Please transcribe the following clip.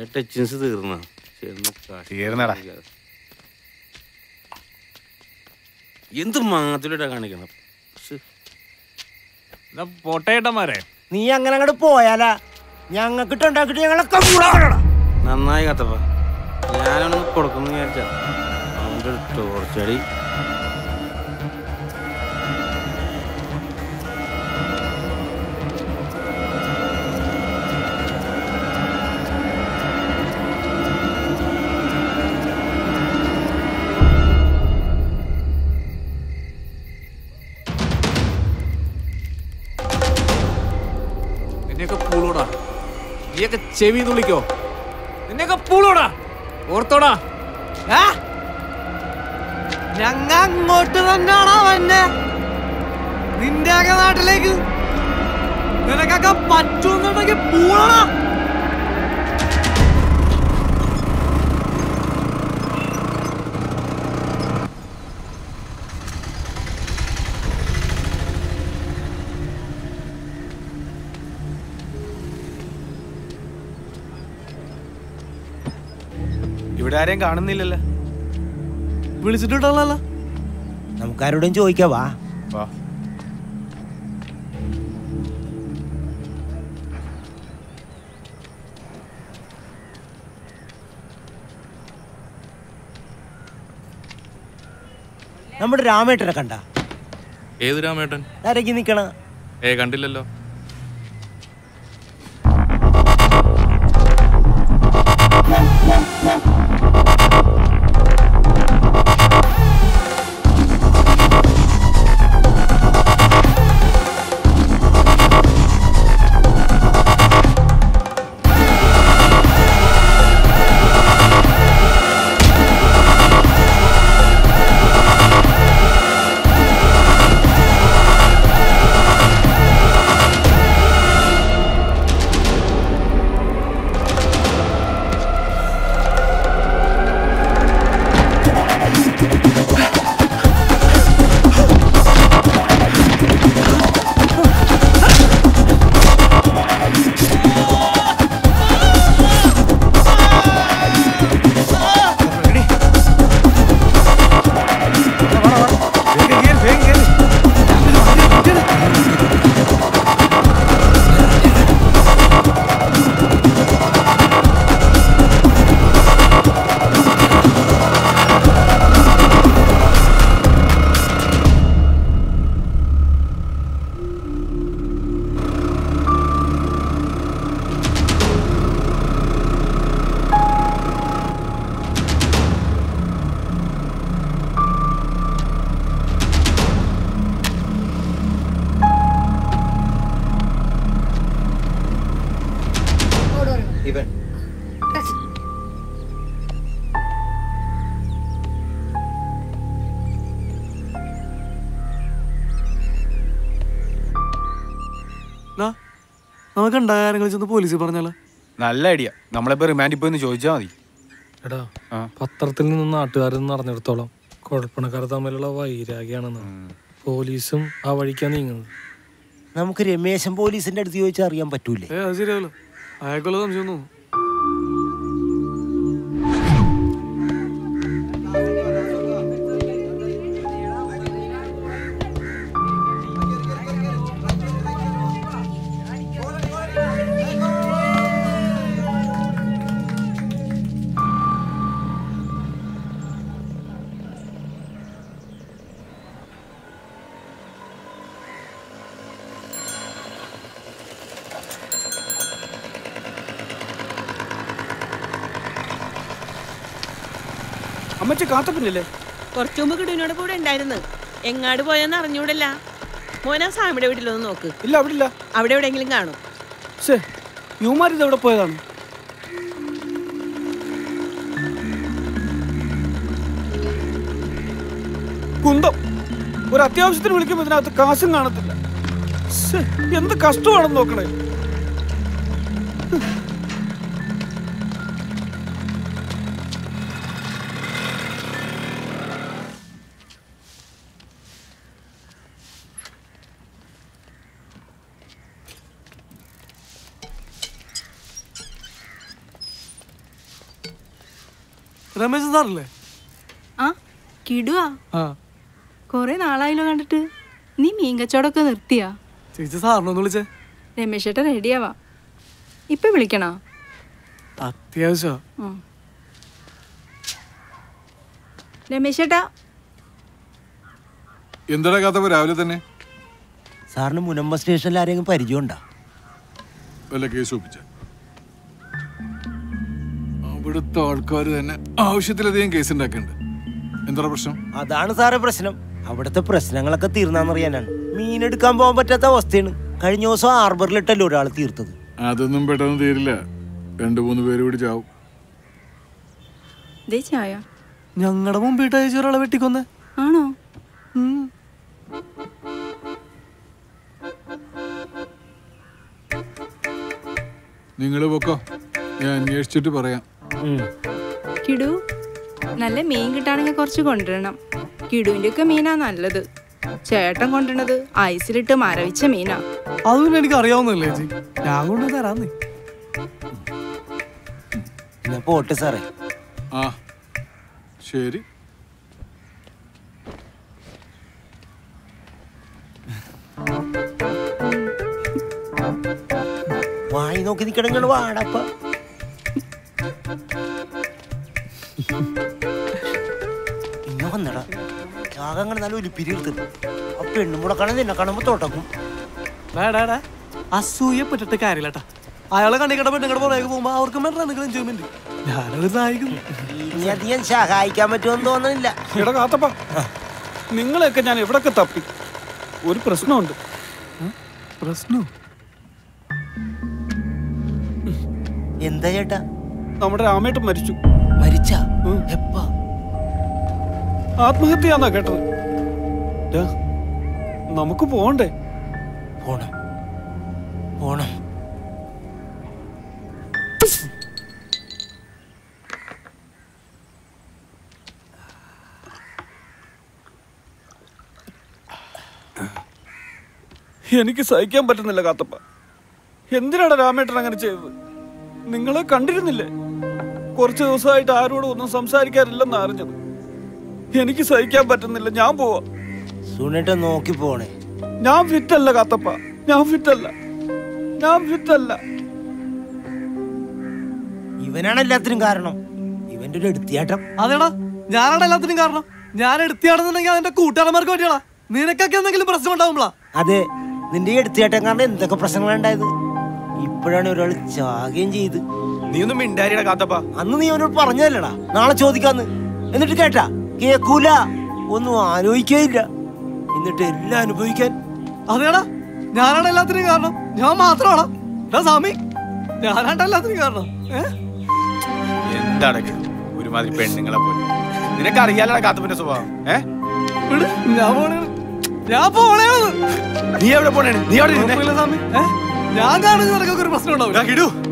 Touchings തീർന്ന. തീർന്നടാ. എന്ത് മാത്തിലൂടെ കാണിക്കണം. പൊട്ടേട്ടന്മാരെ നീ അങ്ങനെ അങ്ങോട്ട് പോയാലാ ഞങ്ങക്കിട്ട് ഉണ്ടാക്കിട്ട് ഞങ്ങളൊക്കെ നന്നായി കത്തപ്പ. ഞാനൊന്ന് കൊടുക്കുന്നു വിചാരിച്ച. അവന്റെ ടോർച്ചടി നീയൊക്കെ ചെവി തുള്ളിക്കോ? നിന്നെയൊക്കെ പൂളോടാ ഓർത്തോടാ. ഞങ്ങ അങ്ങോട്ട് തന്നെയാണോ എന്നെ നിന്റെ നാട്ടിലേക്ക് നിനക്കൊക്കെ പറ്റൂന്നുണ്ടെങ്കിൽ പൂളണ ഇവിടെ ആരെയും കാണുന്നില്ലല്ലോ. വിളിച്ചിട്ടുണ്ടല്ലോ നമുക്കാരോടും ചോദിക്കാവാ വാ. നമ്മുടെ രാമേട്ടനെ കണ്ട? ഏത് രാമേട്ടൻ? ആരൊക്കെ നിക്കണ? ഏ കണ്ടില്ലല്ലോ. Yeah, yeah, yeah. നമുക്ക് ഉണ്ടായ കാര്യങ്ങൾ ചെന്ന് പോലീസിൽ പറഞ്ഞാലോ? നല്ല ഐഡിയ. നമ്മളിപ്പോ റിമാൻഡിൽ പോയി ചോദിച്ചാൽ മതി. എടാ പത്രത്തിൽ നിന്ന് നാട്ടുകാരിൽ നിന്ന് അറിഞ്ഞെടുത്തോളം. കുഴപ്പണക്കാർ തമ്മിലുള്ള വൈരാഗ്യാണെന്ന് പോലീസും ആ വഴിക്കാണ് നീങ്ങുന്നത്. നമുക്ക് രമേശൻ പോലീസിന്റെ അടുത്ത് ചോദിച്ചാൽ അറിയാൻ പറ്റൂലേ? ശരിയാവല്ലോ. അയാൾക്കുള്ള സംശയം തോന്നുന്നു. അമ്മച്ചി കാത്തപ്പിന്നില്ലേ കുറച്ചു മുമ്പ് കിടുവിനോട് കൂടെ ഉണ്ടായിരുന്നു. എങ്ങാട് പോയെന്ന് അറിഞ്ഞൂടല്ല. മോനാ സാമിയുടെ വീട്ടിലൊന്ന് നോക്ക്. ഇല്ല അവിടെ ഇല്ല അവിടെ എവിടെയെങ്കിലും കാണും. ശേ യുവമാർ ഇത് എവിടെ പോയതാണ്? കുന്തം. ഒരു അത്യാവശ്യത്തിന് വിളിക്കുമ്പോൾ ഇതിനകത്ത് കാശും കാണത്തില്ല. എന്ത് കഷ്ടമാണെന്ന് നോക്കണേ. രമേശ് സാറല്ലേ? ആ കിടുവാ. ആ. കൊറേ നാളായല്ലോ കണ്ടിട്ട്. നീ മീൻ കച്ചവടമൊക്കെ നിർത്തിയാ? ചേച്ചി സാറിനൊന്ന് വിളിച്ചേ. രമേശ് ചേട്ടൻ റെഡിയാവാ. ഇപ്പൊ വിളിക്കണോ? അത്യാവശ്യം. രമേശ് ചേട്ടാ. എന്താ കാത്തപ്പോ രാവിലെ തന്നെ? സാറിന് മുനമ്പ സ്റ്റേഷനിൽ ആരെങ്കിലും പരിചയം വല്ല കേസ് ഒപ്പിച്ച? അവിടുത്തെ ആൾക്കാർ തന്നെ ആവശ്യത്തിലധികം കേസ് ഉണ്ടാക്കുന്നുണ്ട് എന്താ പ്രശ്നം? അതാണ് സാറെ പ്രശ്നം. അവിടുത്തെ പ്രശ്നങ്ങളൊക്കെ തീർന്നാന്നറിയാനാണ്. മീനെടുക്കാൻ പോകാൻ പറ്റാത്ത അവസ്ഥയാണ്. കഴിഞ്ഞ ദിവസം ഹാർബറിലിട്ടല്ലോ ഒരാൾ തീർത്തത്. അതൊന്നും പെട്ടെന്ന് തീരില്ല. രണ്ടു മൂന്ന് പേര് കൂടി ചാവും. ദേ ചായ. ഞങ്ങളുടെ മുമ്പിട്ട് അയച്ച ഒരാളെ വെട്ടിക്കൊന്ന്. ആണോ? നിങ്ങൾ പൊക്കോ. ഞാൻ അന്വേഷിച്ചിട്ട് പറയാം. കിടു നല്ല മീൻ കിട്ടാണെങ്കിൽ കുറച്ച് കൊണ്ടുവരണം. കിടുവിന്റെ ഒക്കെ മീനാ നല്ലത്. ചേട്ടൻ കൊണ്ടുവരണത് ഐസിലിട്ട് മരവിച്ച മീനാ. അതൊന്നും എനിക്ക് അറിയാവുന്നല്ലേ ഞാൻ കൊണ്ട് തരാന്നേ പോട്ടെ സാറേ. ആ ശരി. വായി നോക്കി നിക്കണെങ്കിൽ വാടപ്പ ഇന്ന വന്നടാ ചാകങ്ങൾ നല്ല ഒരു എടുത്തത് ആ പെണ്ണും കൂടെ കാണാൻ നിന്നെ കാണുമ്പോ തൊട്ടക്കും വേടാ അസൂയപ്പെട്ടിട്ട് കാര്യമില്ലട്ടാ അയാളെ കണ്ണി കണ്ട പെണ്ണുങ്ങളുടെ പുറകെ പോകുമ്പോ അവർക്ക് വേണ്ട എൻജോയ്മെന്റ് ഞാനത് അധികം സഹായിക്കാൻ പറ്റുമെന്ന് തോന്നുന്നില്ല എടാ കാത്തപ്പ. നിങ്ങളെയൊക്കെ ഞാൻ എവിടൊക്കെ തപ്പി? ഒരു പ്രശ്നമുണ്ട്. പ്രശ്നം? എന്താ ചേട്ടാ? നമ്മുടെ രാമേട്ടൻ മരിച്ചു. മരിച്ച? ആത്മഹത്യയാന്നാ കേട്ടത്. നമുക്ക് പോണ്ടേ പോണം. പോണം. എനിക്ക് സഹിക്കാൻ പറ്റുന്നില്ല കാത്തപ്പ. എന്തിനാണ് രാമേട്ടൻ അങ്ങനെ ചെയ്തത്? നിങ്ങളെ കണ്ടിരുന്നില്ലേ? കുറച്ച് ദിവസമായിട്ട് ആരോടും ഒന്നും സംസാരിക്കാറില്ലെന്ന് അറിഞ്ഞത് എനിക്ക് സഹിക്കാൻ പറ്റുന്നില്ല. ഞാൻ പോവാ. സുനേട്ട നോക്കി പോണേ. ഞാൻ ഫിറ്റ് അല്ല കാത്തപ്പ. ഞാൻ ഫിറ്റ് അല്ല ഞാൻ ഫിറ്റ് അല്ല ഇവനാണ് എല്ലാത്തിനും കാരണം. ഇവന്റെ ഒരു എടുത്തിയാട്ടം. അതേടാ ഞാനാണ് എല്ലാത്തിനും കാരണം. ഞാൻ എടുത്തിയാണെന്നുണ്ടെങ്കിൽ അതിന്റെ കൂട്ടുകാരന്മാർക്ക് വേണ്ടിയാ നിനക്കൊക്കെ എന്തെങ്കിലും പ്രശ്നം ഉണ്ടാവുമ്പളാ. അതെ നിന്റെ ഈ എടുത്തിയാട്ടം കാരണം എന്തൊക്കെ പ്രശ്നങ്ങളുണ്ടായത് ഇപ്പോഴാണ് ഒരാൾ ചാകുകയും ചെയ്ത്. നീ ഒന്നും മിണ്ടാരിയുടെ കാത്തപ്പ. അന്ന് നീ അവനോട് പറഞ്ഞതല്ലടാ. നാളെ ചോദിക്കാന്ന്. എന്നിട്ട് കേട്ടാ കേക്കൂല. ഒന്നും ആലോചിക്കേയില്ല. എന്നിട്ട് എല്ലാം അനുഭവിക്കാൻ. അതേടാ ഞാനാണ് എല്ലാത്തിനും കാരണം. ഞാൻ മാത്രമാണ്. എടാ സ്വാമി ഞാനാണ് എല്ലാത്തിനും കാരണം. എന്താടക്ക്? ഒരുമാതിരി പെണ്ണുങ്ങളെ പോലെ. നിനക്കറിയാലടാ കാത്തപ്പന്റെ സ്വഭാവം. ഏ? ഞാൻ പോണേ. ഞാൻ പോണേ. നീ എവിടെ പോണേ? നീ? കുഴപ്പമില്ല സ്വാമി. ഞാൻ കാണുന്ന നിനക്കൊക്കെ ഒരു പ്രശ്നം ഉണ്ടാവില്ല ദാ